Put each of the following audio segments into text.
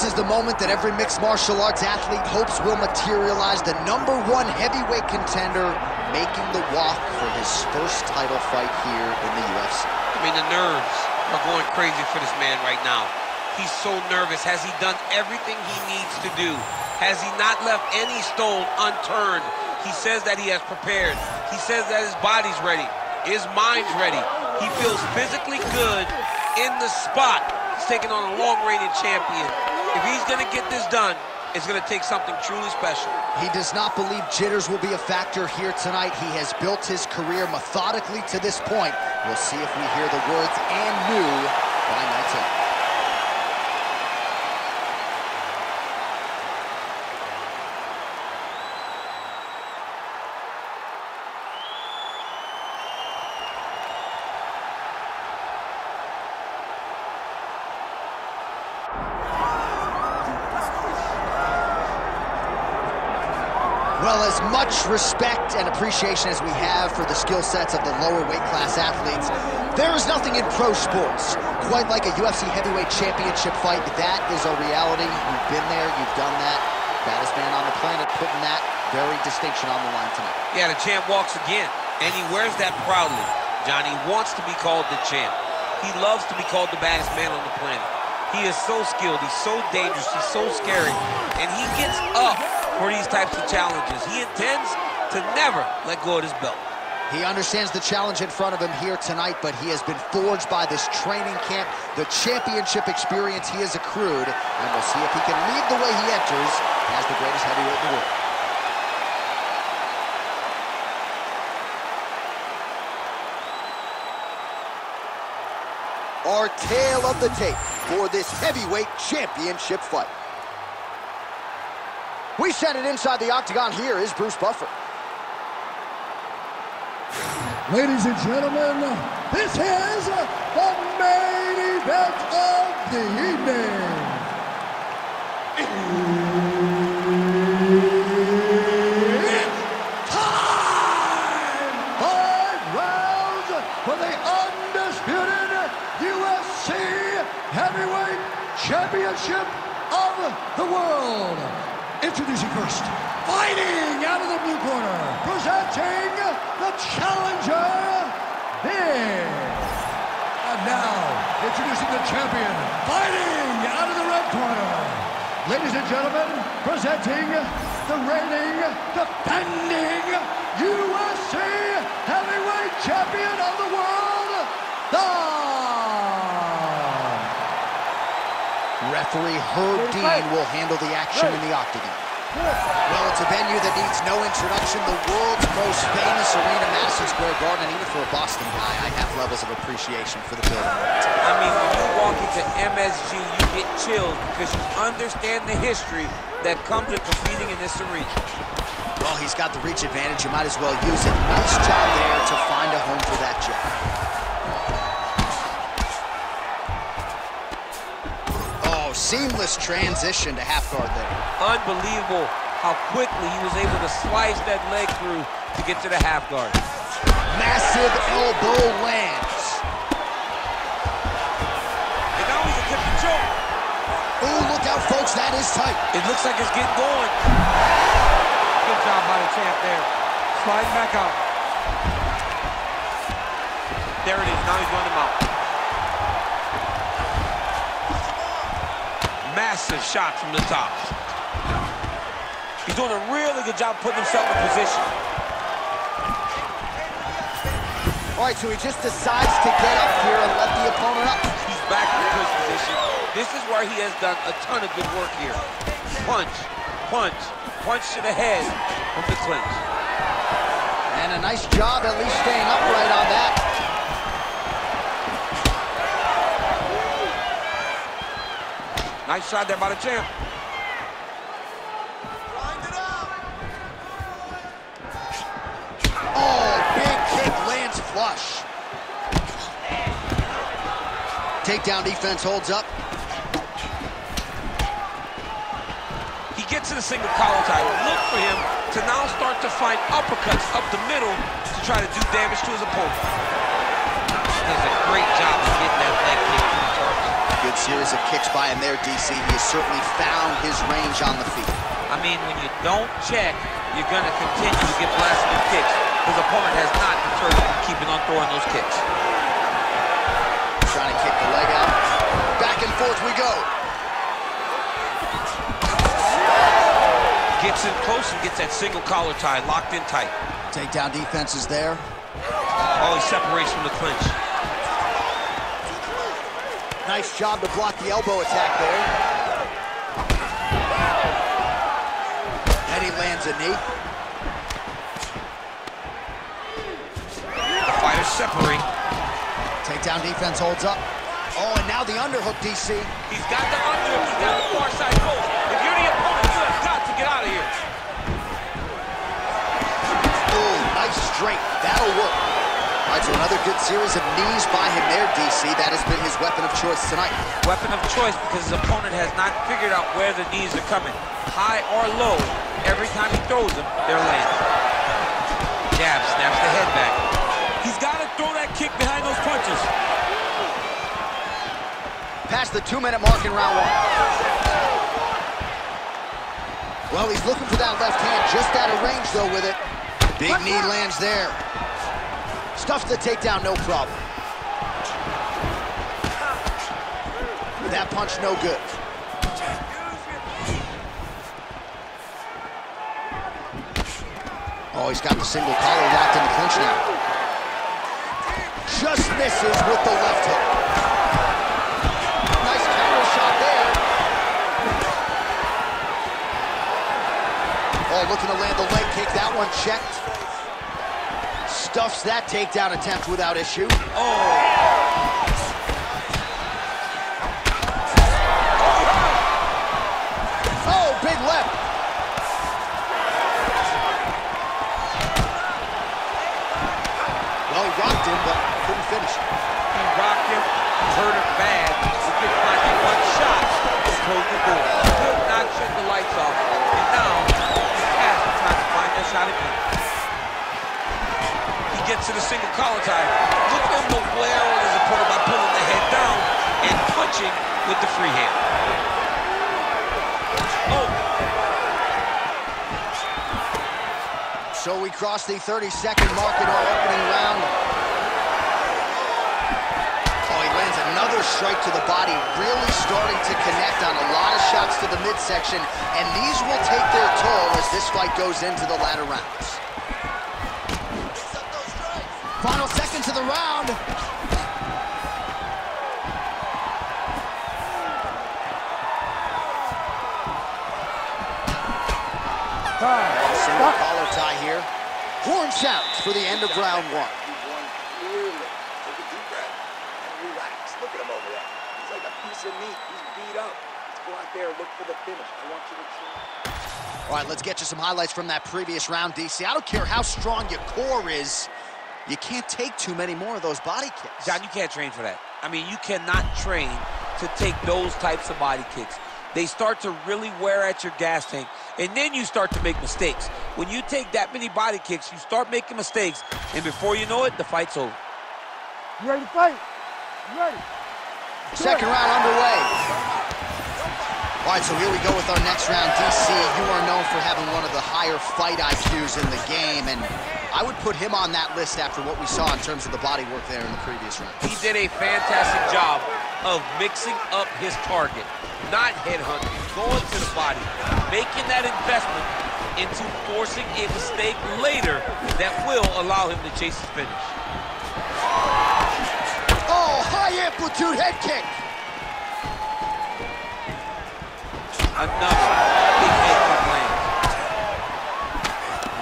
This is the moment that every mixed martial arts athlete hopes will materialize. The number one heavyweight contender making the walk for his first title fight here in the UFC. I mean, the nerves are going crazy for this man right now. He's so nervous. Has he done everything he needs to do? Has he not left any stone unturned? He says that he has prepared. He says that his body's ready. His mind's ready. He feels physically good in the spot. Taking on a long-reigning champion. If he's going to get this done, it's going to take something truly special. He does not believe jitters will be a factor here tonight. He has built his career methodically to this point. We'll see if we hear the words and new by night's. Well, much respect and appreciation as we have for the skill sets of the lower weight class athletes, there is nothing in pro sports quite like a UFC heavyweight championship fight. That is a reality. You've been there, you've done that. Baddest man on the planet putting that very distinction on the line tonight. Yeah, the champ walks again, and he wears that proudly. Johnny wants to be called the champ. He loves to be called the baddest man on the planet. He is so skilled, he's so dangerous, he's so scary, and he gets up for these types of challenges. He intends to never let go of his belt. He understands the challenge in front of him here tonight, but he has been forged by this training camp, the championship experience he has accrued, and we'll see if he can lead the way he enters as the greatest heavyweight in the world. Our tale of the tape for this heavyweight championship fight. We send it inside the octagon. Here is Bruce Buffer. Ladies and gentlemen, this is the main event of the evening. It's time! Five rounds for the undisputed UFC Heavyweight Championship of the World. Introducing first, fighting out of the blue corner, presenting the challenger, here. And now, introducing the champion, fighting out of the red corner. Ladies and gentlemen, presenting the reigning, defending UFC heavyweight champion of the world, the Referee Herb Dean will handle the action in the octagon. Well, it's a venue that needs no introduction. The world's most famous arena, Madison Square Garden. And even for a Boston guy, I have levels of appreciation for the building. I mean, when you walk into MSG, you get chilled because you understand the history that comes with competing in this arena. Well, he's got the reach advantage. You might as well use it. Nice job there to find a home for that jab. Seamless transition to half guard there. Unbelievable how quickly he was able to slice that leg through to get to the half guard. Massive elbow lands. And now he's to choke. Oh, look out, folks. That is tight. It looks like it's getting going. Good job by the champ there. Sliding back out. There it is. Now he's running him out. Massive shot from the top. He's doing a really good job putting himself in position. All right, so he just decides to get up here and let the opponent up. He's back in clinch position. This is where he has done a ton of good work here. Punch, punch, punch to the head from the clinch. And a nice job at least staying upright on that. Nice shot there by the champ. Oh, big kick lands flush. Takedown defense holds up. He gets to the single collar title. Look for him to now start to find uppercuts up the middle to try to do damage to his opponent. Does a great job of getting that leg kick to the target. Good series of kicks by him there, DC. He has certainly found his range on the feet. I mean, when you don't check, you're going to continue to get blasted with kicks. His opponent has not deterred him from keeping on throwing those kicks. Trying to kick the leg out. Back and forth we go. Gets in close and gets that single collar tie locked in tight. Takedown defense is there. Oh, he separates from the clinch. Nice job to block the elbow attack there. And he lands a knee. The fighters separate. Takedown defense holds up. Oh, and now the underhook, DC. He's got the underhook. He's got the far side post. If you're the opponent, you have got to get out of here. Oh, nice straight. That'll work. All right, so another good series of knees by him there, DC. That has been his weapon of choice tonight. Weapon of choice because his opponent has not figured out where the knees are coming. High or low, every time he throws them, they're landing. Jab, snaps the head back. He's got to throw that kick behind those punches. Past the two-minute mark in round one. Well, he's looking for that left hand, just out of range, though, with it. Big knee lands there. Stuffs the takedown, no problem. That punch, no good. Oh, he's got the single collar locked in the clinch now. Just misses with the left hook. Nice counter shot there. Oh, looking to land the leg kick. That one checked. Stuffs that takedown attempt without issue. Oh, Oh, big left. Well, he rocked him, but couldn't finish he rocked him, hurt him bad. He find him one shot to close the door. Could not shut the lights off. And now, he's past the time to find that shot again. Gets to the single collar tie. Look at him glare on his opponent by pulling the head down and punching with the free hand. Oh, So we cross the 30-second mark in our opening round. Oh, he lands another strike to the body, really starting to connect on a lot of shots to the midsection, and these will take their toll as this fight goes into the latter rounds. Final seconds of the round. Single collar tie here. Horn sounds for the end of round one. He's one clearly. Take a deep breath and relax. Look at him over there. He's like a piece of meat. He's beat up. Let's go out there and look for the finish. I want you to try. All right, let's get you some highlights from that previous round, DC. I don't care how strong your core is, you can't take too many more of those body kicks. John, you can't train for that. I mean, you cannot train to take those types of body kicks. They start to really wear at your gas tank, and then you start to make mistakes. When you take that many body kicks, you start making mistakes, and before you know it, the fight's over. You ready to fight? You ready? Second round underway. All right, so here we go with our next round. DC, you are known for having one of the higher fight IQs in the game, and I would put him on that list after what we saw in terms of the body work there in the previous round. He did a fantastic job of mixing up his target, not headhunting, going to the body, making that investment into forcing a mistake later that will allow him to chase his finish. Oh, high amplitude head kick. Another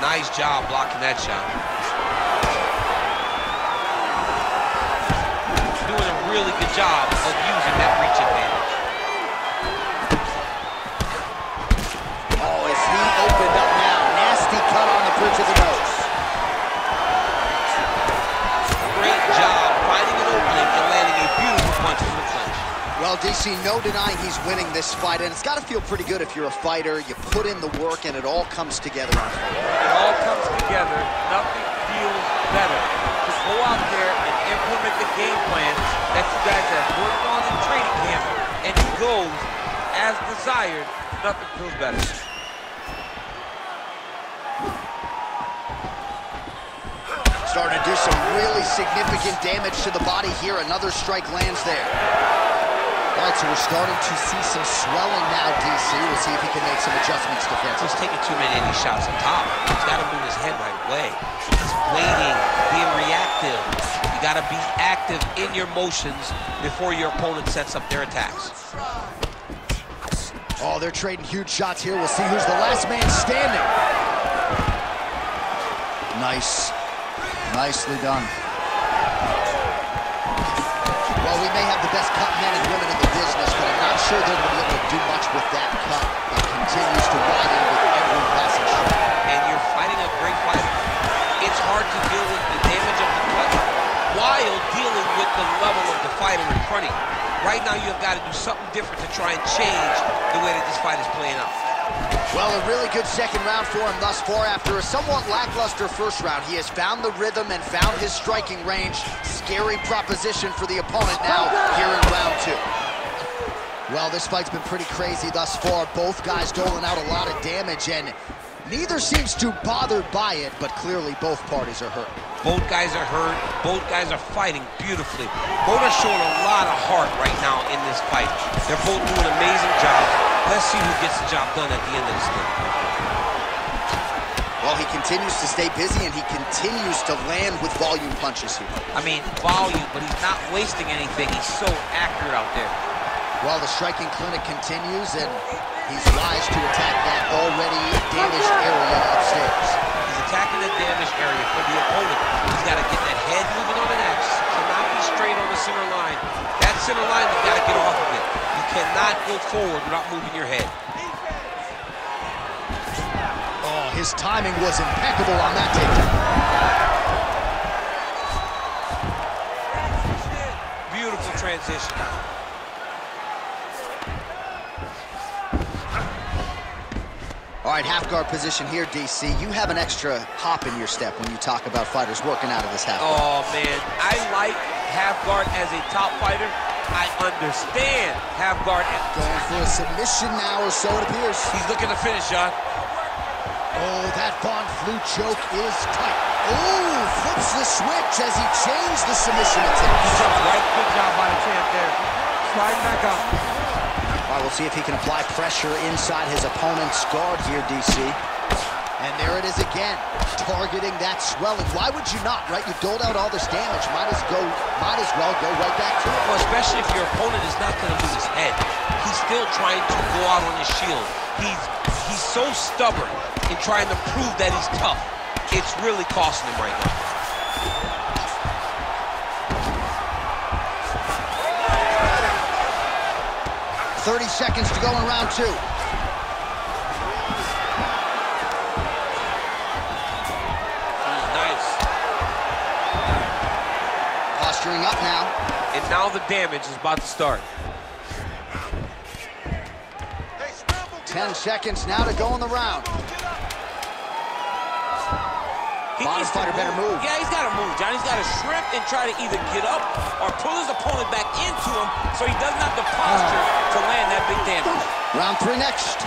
Nice job blocking that shot. Doing a really good job of using that Well, DC, no denying he's winning this fight, and it's got to feel pretty good if you're a fighter. You put in the work, and it all comes together on fight. It all comes together. Nothing feels better to go out there and implement the game plan that you guys have worked on in training camp and it goes as desired, nothing feels better. Starting to do some really significant damage to the body here. Another strike lands there. All right, so we're starting to see some swelling now, DC. We'll see if he can make some adjustments defensively. He's taking too many shots on top. He's got to move his head right away. He's waiting, being reactive. You got to be active in your motions before your opponent sets up their attacks. Oh, they're trading huge shots here. We'll see who's the last man standing. Nice. Nicely done. Sure they're going to be able to do much with that cut. It continues to widen with every passing shot. And you're fighting a great fighter. It's hard to deal with the damage of the cut while dealing with the level of the fighter in front of you. Right now, you've got to do something different to try and change the way that this fight is playing out. Well, a really good second round for him thus far. After a somewhat lackluster first round, he has found the rhythm and found his striking range. Scary proposition for the opponent now here in round two. Well, this fight's been pretty crazy thus far. Both guys doling out a lot of damage, and neither seems too bothered by it, but clearly both parties are hurt. Both guys are hurt. Both guys are fighting beautifully. Both are showing a lot of heart right now in this fight. They're both doing an amazing jobs. Let's see who gets the job done at the end of this thing. Well, he continues to stay busy, and he continues to land with volume punches here. I mean, volume, but he's not wasting anything. He's so accurate out there. Well, the striking clinic continues, and he's wise to attack that already damaged area upstairs. He's attacking the damaged area for the opponent. He's got to get that head moving on an axis. Cannot be straight on the center line. That center line, you've got to get off of it. You cannot go forward without moving your head. Oh, his timing was impeccable on that takedown. Beautiful transition. All right, half guard position here, DC. You have an extra hop in your step when you talk about fighters working out of this half guard. Oh, man. I like half guard as a top fighter. I understand half guard. Going for a submission now, or so it appears. He's looking to finish, John. Oh, that Von Flue choke is tight. Oh, flips the switch as he changed the submission attempt. Right, good job by the champ there. Sliding back up. We'll see if he can apply pressure inside his opponent's guard here, DC. And there it is again, targeting that swelling. Why would you not, right? You doled out all this damage. Might as go, might as well go right back to it. Well, especially if your opponent is not going to lose his head. He's still trying to go out on his shield. He's he's so stubborn in trying to prove that he's tough. It's really costing him right now. 30 seconds to go in round two. Nice. Posturing up now. And now the damage is about to start. 10 seconds now to go in the round. He Bottom fighter better move. Yeah, he's got to move, John. He's got to shrimp and try to either get up or pull his opponent back into him so he doesn't have the posture to land that big damage. Round three next.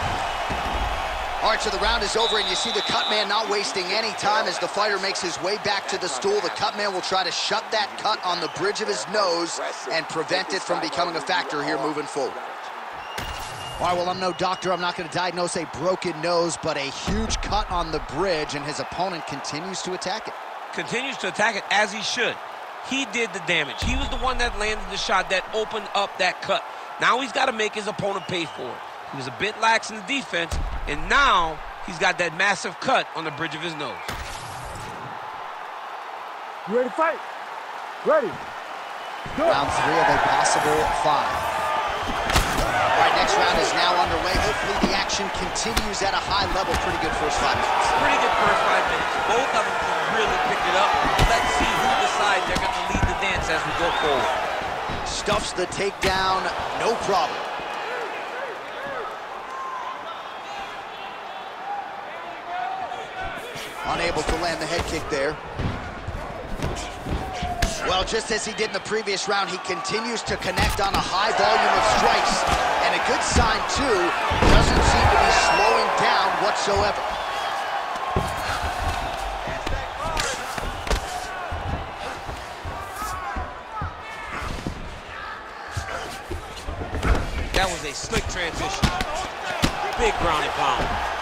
All right, so the round is over, and you see the cut man not wasting any time as the fighter makes his way back to the stool. The cut man will try to shut that cut on the bridge of his nose and prevent it from becoming a factor here moving forward. All right, well, I'm no doctor. I'm not going to diagnose a broken nose, but a huge cut on the bridge, and his opponent continues to attack it. Continues to attack it as he should. He did the damage. He was the one that landed the shot that opened up that cut. Now he's got to make his opponent pay for it. He was a bit lax in the defense, and now he's got that massive cut on the bridge of his nose. You ready to fight? Ready. Go. Round three of a possible five. Next round is now underway. Hopefully the action continues at a high level. Pretty good first five minutes. Pretty good first five minutes. Both of them can really pick it up. Let's see who decides they're going to lead the dance as we go forward. Stuffs the takedown, no problem. Unable to land the head kick there. Well, just as he did in the previous round, he continues to connect on a high volume of strikes. And a good sign, too, doesn't seem to be slowing down whatsoever. That was a slick transition. Big ground and pound.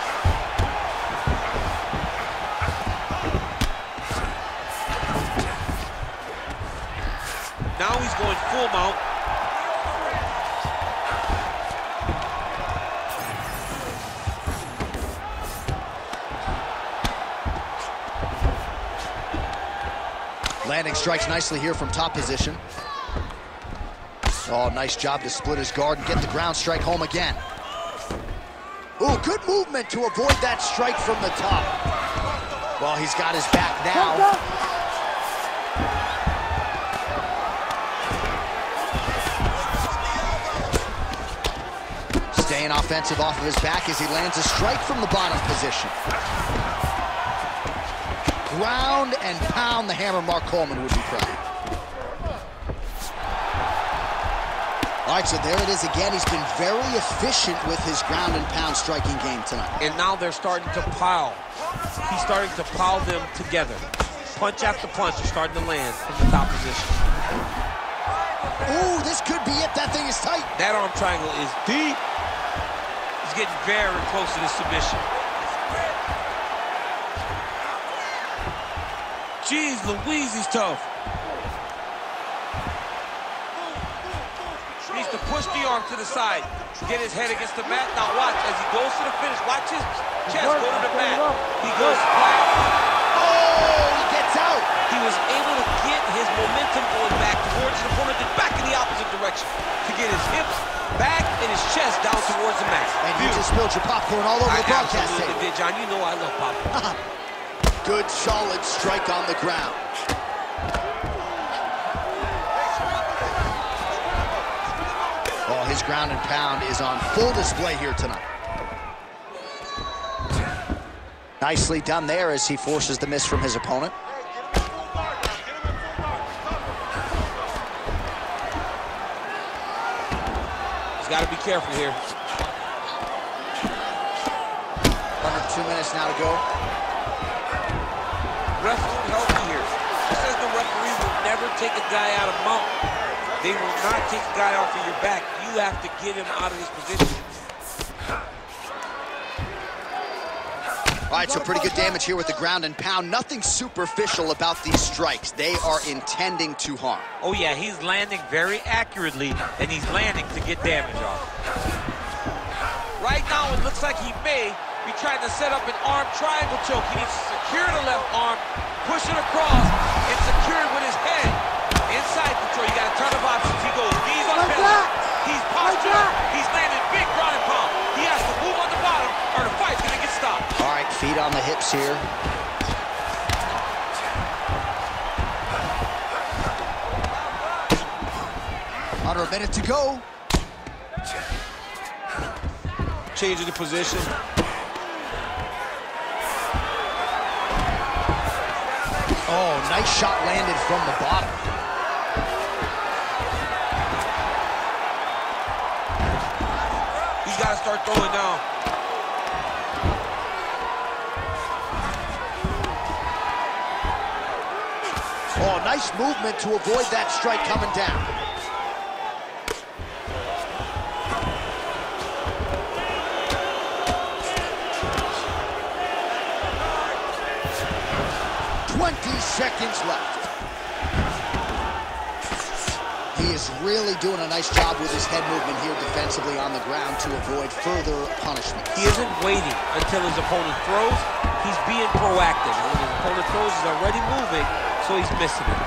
Full mount. Landing strikes nicely here from top position. Oh, nice job to split his guard and get the ground strike home again. Ooh, good movement to avoid that strike from the top. Well, he's got his back now. Staying offensive off of his back as he lands a strike from the bottom position. Ground and pound the hammer Mark Coleman would be proud. All right, so there it is again. He's been very efficient with his ground and pound striking game tonight. And now they're starting to pile. He's starting to pile them together. Punch after punch is starting to land from the top position. Ooh, this could be it. That thing is tight. That arm triangle is deep getting very close to the submission. Jeez Louise, he's tough. He Needs to push the arm to the side. Get his head against the mat. Now watch, as he goes to the finish, watch his chest go to the mat. He goes flat. Oh, he gets out. He was able to get his momentum going back towards his opponent, then back in the opposite direction to get his hips back and his chest down towards the mat. And you just spilled your popcorn all over I the broadcast tape. did, John. You know I love popcorn. Good, solid strike on the ground. Oh, his ground and pound is on full display here tonight. Nicely done there as he forces the miss from his opponent. Got to be careful here. Under two minutes now to go. Referee help you here. Just as the referee will never take a guy out of mount, they will not take a guy off of your back. You have to get him out of this position. Right, so pretty good damage here with the ground and pound. Nothing superficial about these strikes. They are intending to harm. Oh, yeah, he's landing very accurately, and he's landing to get damage off. Right now, it looks like he may be trying to set up an arm triangle choke. He needs to secure the left arm, push it across, on the hips here. Under a minute to go. Changing the position. Oh, nice shot landed from the bottom. He's got to start throwing now. Oh, nice movement to avoid that strike coming down. Twenty seconds left. He is really doing a nice job with his head movement here defensively on the ground to avoid further punishment. He isn't waiting until his opponent throws. He's being proactive. And when his opponent throws, he's already moving, so he's missing it.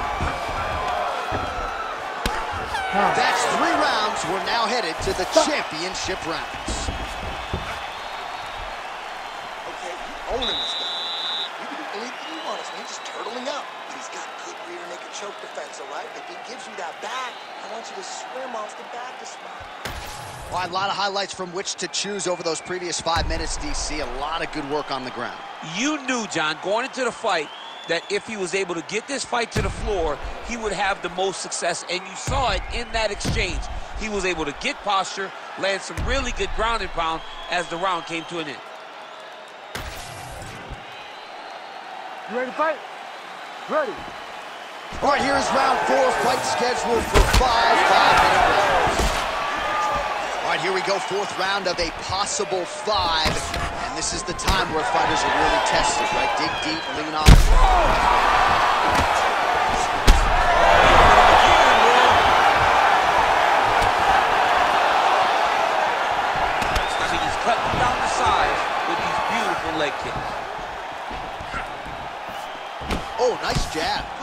That's three rounds. We're now headed to the championship rounds. Okay, you owning this guy. You can do anything you want. He's just turtling up. But he's got good rear naked choke defense, all right? If he gives you that back, I want you to swim off the back to smile. Well, a lot of highlights from which to choose over those previous five minutes, DC. A lot of good work on the ground. You knew, John, going into the fight, that if he was able to get this fight to the floor, he would have the most success. And you saw it in that exchange. He was able to get posture, land some really good ground and pound as the round came to an end. You ready to fight? Ready. All right, here's round four, fight scheduled for five five-minute rounds. All right, here we go, fourth round of a possible five. And this is the time where fighters are really tested, right? Dig deep, lean. I mean, he's cutting down the size with these beautiful leg kicks. Oh, nice jab.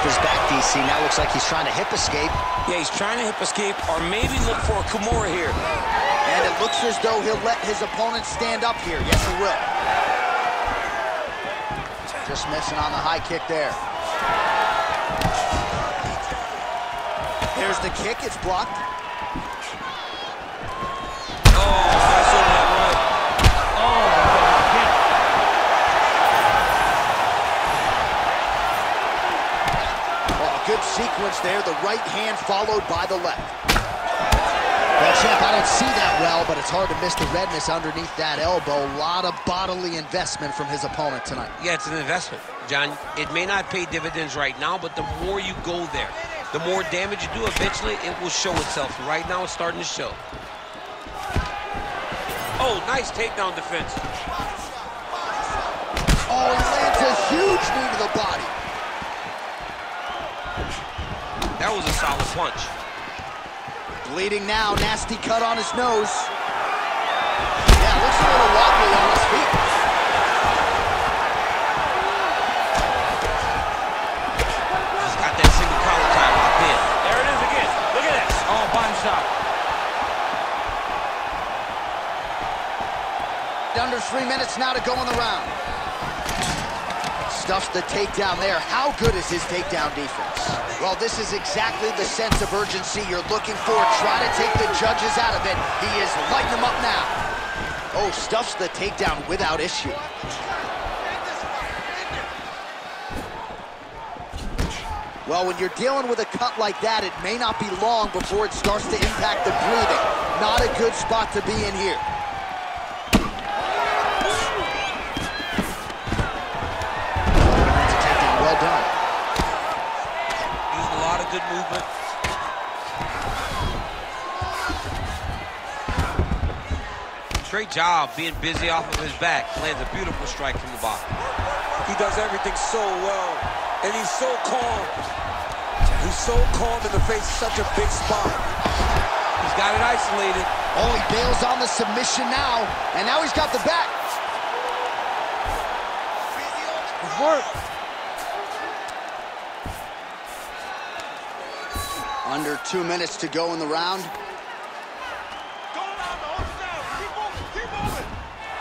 Off his back, DC. Now looks like he's trying to hip escape. Yeah, he's trying to hip escape or maybe look for a Kimura here. And it looks as though he'll let his opponent stand up here. Yes, he will. Just missing on the high kick there. There's the kick. It's blocked. Sequence there. The right hand followed by the left. Well, champ, I don't see that well, but it's hard to miss the redness underneath that elbow. A lot of bodily investment from his opponent tonight. Yeah, it's an investment, John. It may not pay dividends right now, but the more you go there, the more damage you do, eventually it will show itself. Right now, it's starting to show. Oh, nice takedown defense. Oh, he lands a huge knee to the body. Solid punch. Bleeding now, nasty cut on his nose. Yeah, looks a little wobbly on his feet. He's got that single collar tie locked in. There it is again. Look at this. Oh, body shot. Under three minutes now to go in the round. Stuffs the takedown there. How good is his takedown defense? Well, this is exactly the sense of urgency you're looking for. Try to take the judges out of it. He is lighting them up now. Oh, stuffs the takedown without issue. Well, when you're dealing with a cut like that, it may not be long before it starts to impact the breathing. Not a good spot to be in here. Good movement. Great job being busy off of his back. Lands a beautiful strike from the bottom. He does everything so well. And he's so calm. He's so calm in the face of such a big spot. He's got it isolated. Oh, he bails on the submission now, and now he's got the back. It work. Under two minutes to go in the round.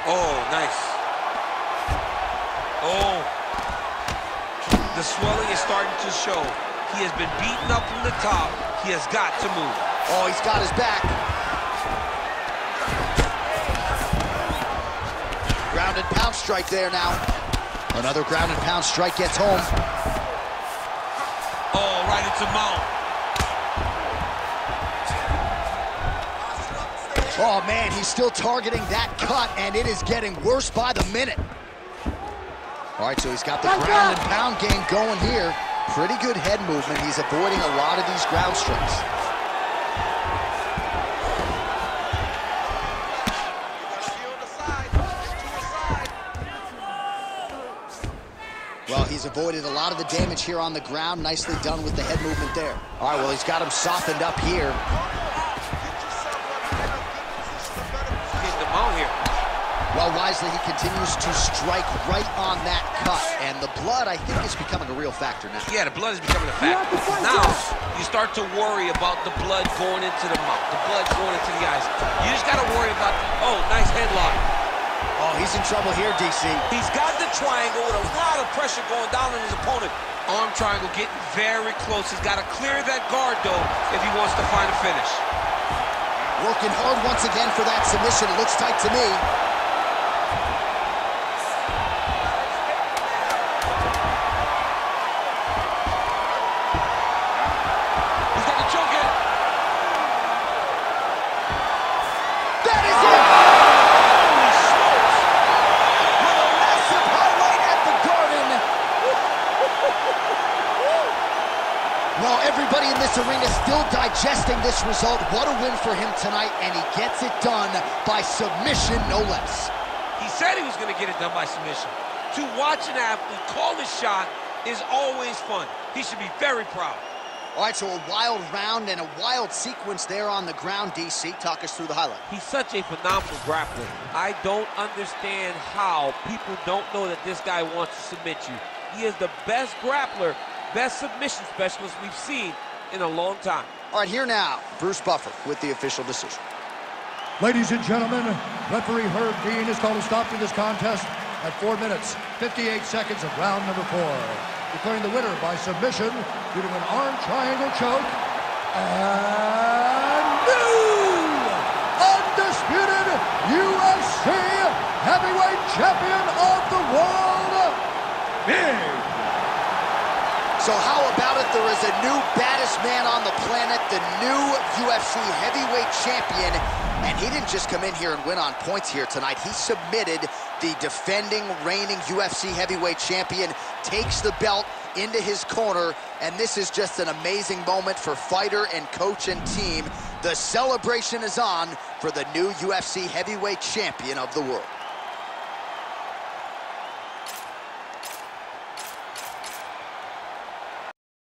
Oh, nice. Oh. The swelling is starting to show. He has been beaten up from the top. He has got to move. Oh, he's got his back. Ground and pound strike there now. Another ground and pound strike gets home. Oh, right into mount. Oh man, he's still targeting that cut, and it is getting worse by the minute. All right, so he's got the ground and pound game going here. Pretty good head movement. He's avoiding a lot of these ground strikes. Well, he's avoided a lot of the damage here on the ground. Nicely done with the head movement there. All right, well, he's got him softened up here. Getting the mount here. Well, wisely, he continues to strike right on that cut. And the blood, I think, is becoming a real factor now. Yeah, the blood is becoming a factor. Now, you start to worry about the blood going into the mouth, the blood going into the eyes. You just got to worry about, oh, nice headlock. Oh, he's in trouble here, DC. He's got the triangle with a lot of pressure going down on his opponent. Arm triangle getting very close. He's got to clear that guard, though, if he wants to find a finish. Working hard once again for that submission. It looks tight to me. Still digesting this result. What a win for him tonight, and he gets it done by submission, no less. He said he was going to get it done by submission. To watch an athlete call a shot is always fun. He should be very proud. All right, so a wild round and a wild sequence there on the ground, DC. Talk us through the highlight. He's such a phenomenal grappler. I don't understand how people don't know that this guy wants to submit you. He is the best grappler, best submission specialist we've seen in a long time. All right, here now, Bruce Buffer with the official decision. Ladies and gentlemen, referee Herb Dean has called a stop to this contest at 4 minutes, 58 seconds of round number 4. Declaring the winner by submission due to an arm triangle choke and new undisputed UFC heavyweight champion of the world, Big So how about it? There is a new baddest man on the planet, the new UFC heavyweight champion, and he didn't just come in here and win on points here tonight. He submitted the defending, reigning UFC heavyweight champion, takes the belt into his corner, and this is just an amazing moment for fighter and coach and team. The celebration is on for the new UFC heavyweight champion of the world.